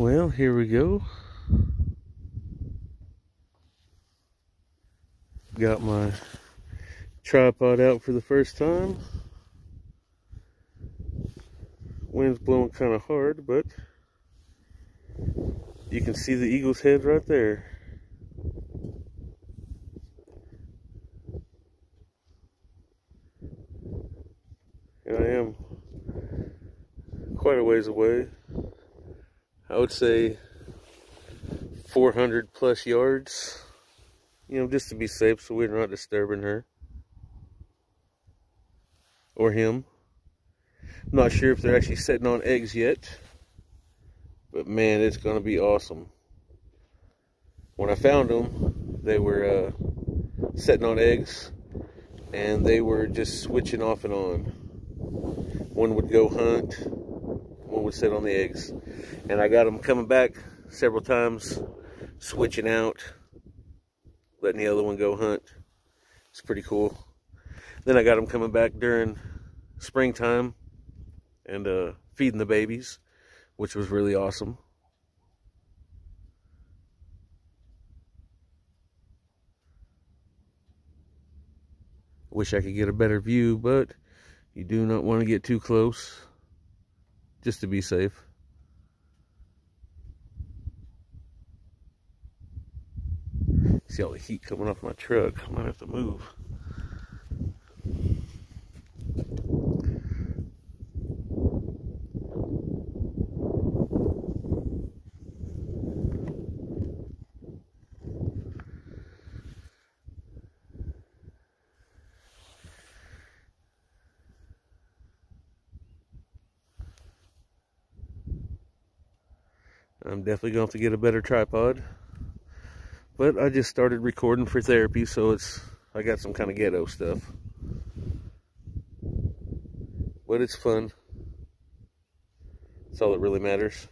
Well, here we go. Got my tripod out for the first time. Wind's blowing kind of hard, but you can see the eagle's head right there. Here I am quite a ways away. I would say 400 plus yards, you know, just to be safe so we're not disturbing her or him. I'm not sure if they're actually setting on eggs yet, but man, it's going to be awesome. When I found them, they were uh, setting on eggs and they were just switching off and on. One would go hunt, would sit on the eggs. And I got them coming back several times, switching out, letting the other one go hunt. It's pretty cool. Then I got them coming back during springtime and uh, feeding the babies, which was really awesome. Wish I could get a better view, but you do not want to get too close just to be safe. See all the heat coming off my truck. I might have to move. I'm definitely going to have to get a better tripod. But I just started recording for therapy, so it's I got some kind of ghetto stuff. But it's fun. That's all that really matters.